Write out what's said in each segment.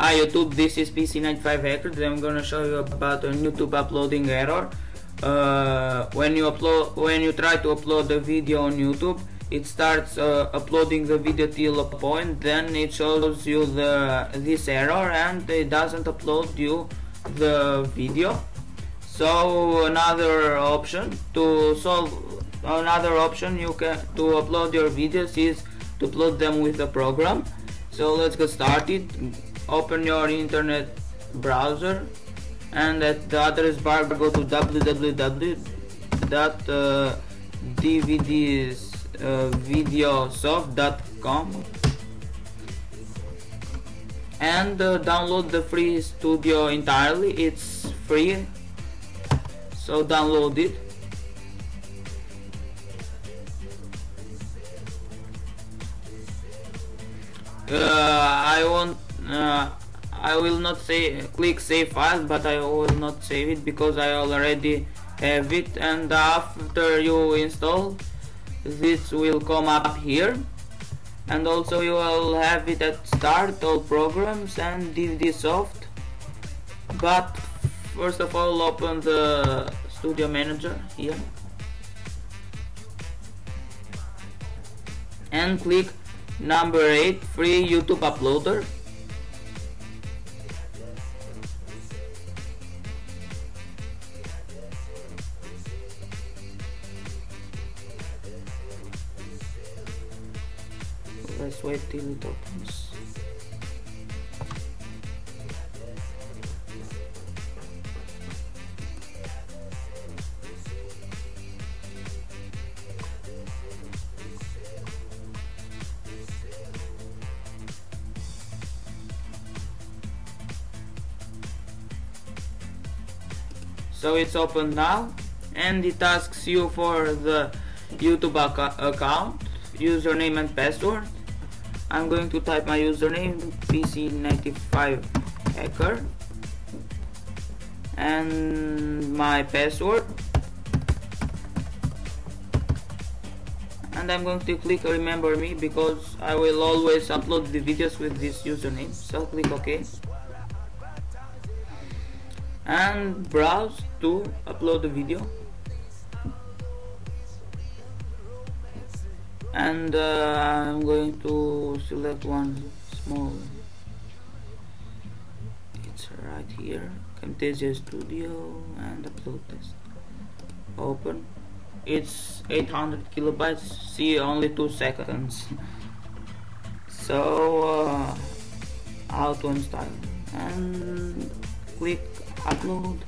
Hi YouTube, this is PC95 Hacker. Today I'm gonna show you about a YouTube uploading error. Uh, when you upload, when you try to upload a video on YouTube, it starts uh, uploading the video till a point, then it shows you the this error and it doesn't upload you the video. So another option to solve another option you can to upload your videos is to upload them with a program. So let's get started open your internet browser and at the address bar go to www.dvdvideosoft.com and uh, download the free studio entirely. It's free so download it. Uh, I want uh, I will not say click save file but I will not save it because I already have it. And after you install this will come up here. And also you will have it at start all programs and DVD soft. But first of all open the studio manager here. And click number 8 free YouTube uploader wait till it opens so it's open now and it asks you for the YouTube ac account username and password I'm going to type my username PC95 hacker and my password. And I'm going to click remember me because I will always upload the videos with this username. So click OK. And browse to upload the video and uh, I'm going to select one small it's right here. Camtasia Studio and upload this. Open. It's 800 kilobytes. See only two seconds. So uh, how to install. And click upload.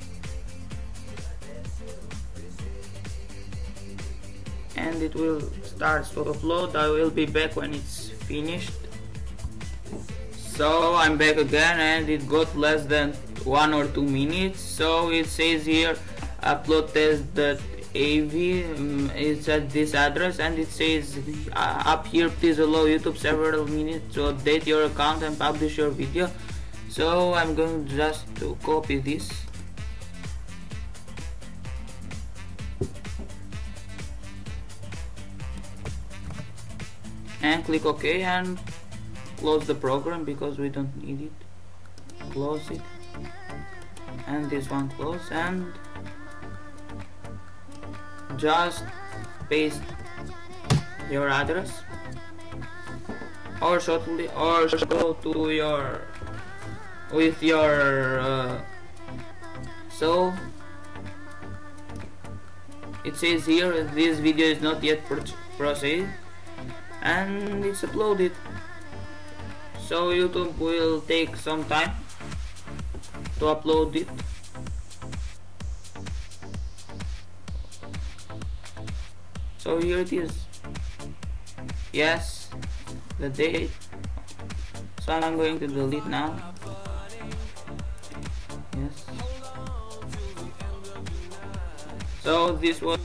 And it will start to upload I will be back when it's finished. So I'm back again and it got less than one or two minutes. So it says here upload test that AV um, it's at this address and it says uh, up here please allow YouTube several minutes to update your account and publish your video. So I'm going just to copy this and click OK and close the program because we don't need it. Close it. And this one close and just paste your address or shortly or go to your with your uh, so it says here this video is not yet proceed and it's uploaded. So YouTube will take some time to upload it. So here it is. Yes the date. So I'm going to delete now. Yes. So this was